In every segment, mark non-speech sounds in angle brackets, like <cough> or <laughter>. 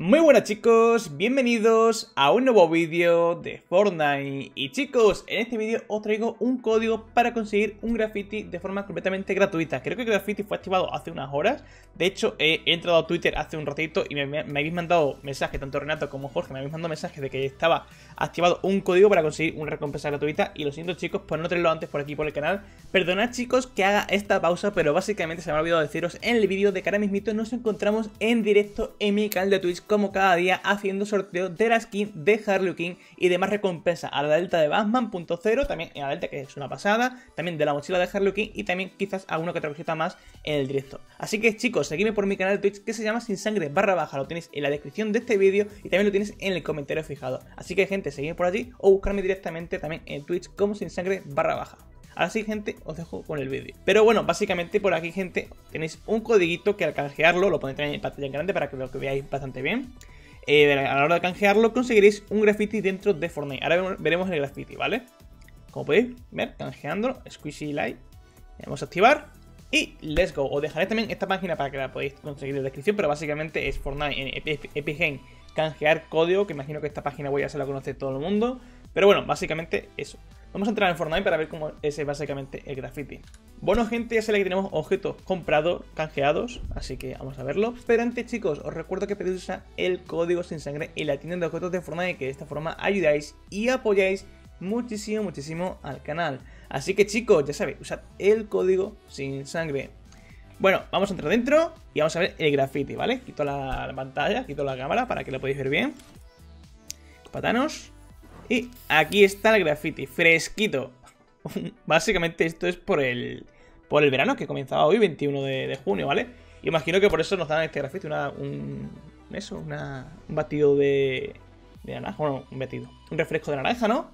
Muy buenas chicos, bienvenidos a un nuevo vídeo de Fortnite. Y chicos, en este vídeo os traigo un código para conseguir un graffiti de forma completamente gratuita. Creo que el graffiti fue activado hace unas horas. De hecho, he entrado a Twitter hace un ratito y me, habéis mandado mensajes, tanto Renato como Jorge Me habéis mandado mensajes de que estaba activado un código para conseguir una recompensa gratuita. Y lo siento chicos por no tenerlo antes por aquí por el canal. Perdonad chicos que haga esta pausa, pero básicamente se me ha olvidado deciros En el vídeo de que ahora mismito nos encontramos en directo en mi canal de Twitch como cada día haciendo sorteo de la skin de Harley King y demás recompensa a la delta de Batman.0, también en la delta que es una pasada, también de la mochila de Harley King y también quizás alguna que otra cosita más en el directo. Así que chicos, seguidme por mi canal de Twitch que se llama Sin Sangre barra baja, lo tenéis en la descripción de este vídeo y también lo tienes en el comentario fijado. Así que gente, seguidme por allí o buscarme directamente también en Twitch como Sin Sangre barra baja. Ahora sí, gente, os dejo con el vídeo. Pero bueno, básicamente por aquí, gente, tenéis un codiguito que al canjearlo, lo pondré en pantalla grande para que lo veáis bastante bien. Eh, a la hora de canjearlo conseguiréis un graffiti dentro de Fortnite. Ahora veremos el graffiti, ¿vale? Como podéis ver, canjeándolo, Squishy Light. Vamos a activar y let's go. Os dejaré también esta página para que la podáis conseguir en la descripción, pero básicamente es Fortnite en Epic canjear código, que imagino que esta página web ya se la conoce todo el mundo. Pero bueno, básicamente eso. Vamos a entrar en Fortnite para ver cómo es básicamente el graffiti. Bueno, gente, ya sé que tenemos objetos comprados, canjeados, así que vamos a verlo. Pero antes, chicos, os recuerdo que usar el código sin sangre en la tienda de objetos de Fortnite, que de esta forma ayudáis y apoyáis muchísimo, muchísimo al canal. Así que, chicos, ya sabéis, usad el código sin sangre. Bueno, vamos a entrar dentro y vamos a ver el graffiti, ¿vale? Quito la, pantalla, quito la cámara para que lo podáis ver bien. Patanos. Y aquí está el graffiti, fresquito. <laughs> Básicamente esto es por el, por el verano que comenzaba hoy, 21 de, junio, ¿vale? Imagino que por eso nos dan este graffiti, una, un, eso, una, un batido de, de naranja, bueno, un batido, un refresco de naranja, ¿no?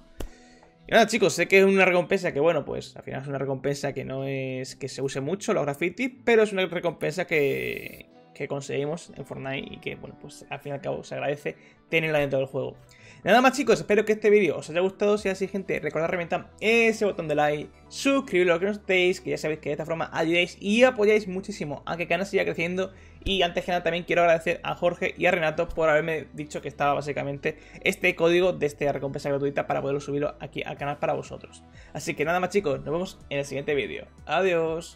Y nada, chicos, sé que es una recompensa que, bueno, pues al final es una recompensa que no es que se use mucho los graffiti, pero es una recompensa que, que conseguimos en Fortnite y que, bueno, pues al fin y al cabo se agradece tenerla dentro del juego. Nada más chicos, espero que este vídeo os haya gustado, si es así gente, recordad reventar ese botón de like, suscribiros que no estéis, que ya sabéis que de esta forma ayudáis y apoyáis muchísimo a que el canal siga creciendo y antes que nada también quiero agradecer a Jorge y a Renato por haberme dicho que estaba básicamente este código de esta recompensa gratuita para poderlo subirlo aquí al canal para vosotros. Así que nada más chicos, nos vemos en el siguiente vídeo. Adiós.